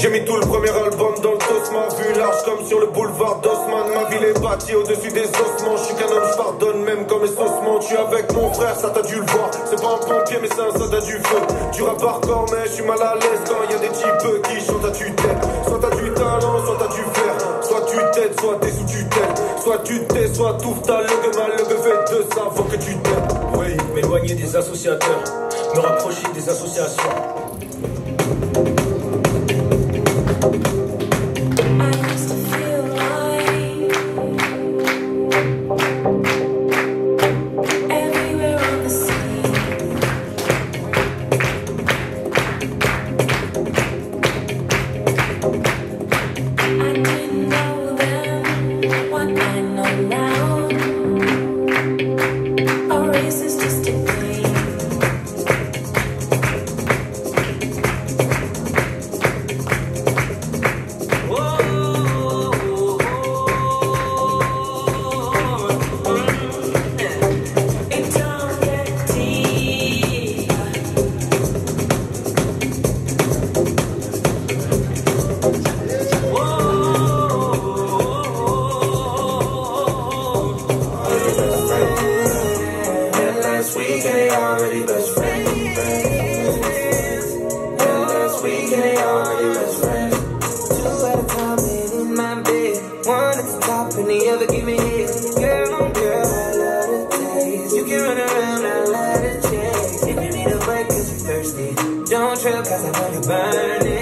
J'ai mis tout le premier album dans le tosma, vu large comme sur le boulevard d'Osman. Ma ville est bâtie au-dessus des ossements. Je suis qu'un homme, je pardonne même quand mes sauces mentent. Je suis avec mon frère, ça t'a dû le voir. C'est pas un pompier, mais c'est un soldat du feu. Tu rap hardcore, mais je suis mal à l'aise quand y a des types qui chantent à tue-tête. Soit t'as du talent, soit t'as du flair. Soit tu t'aides, soit t'es sous tutelle. Soit tu t'es, soit t'ouvres ta legue, ma legue fait de ça, faut que tu t'aides. Oui, m'éloigner des associateurs, me rapprocher des associations. You Two at a time in my bed. One at the top and the other Girl girl, I love You can run around, I love the chase If you need a break cause you're thirsty Don't trip cause I'm gonna burn it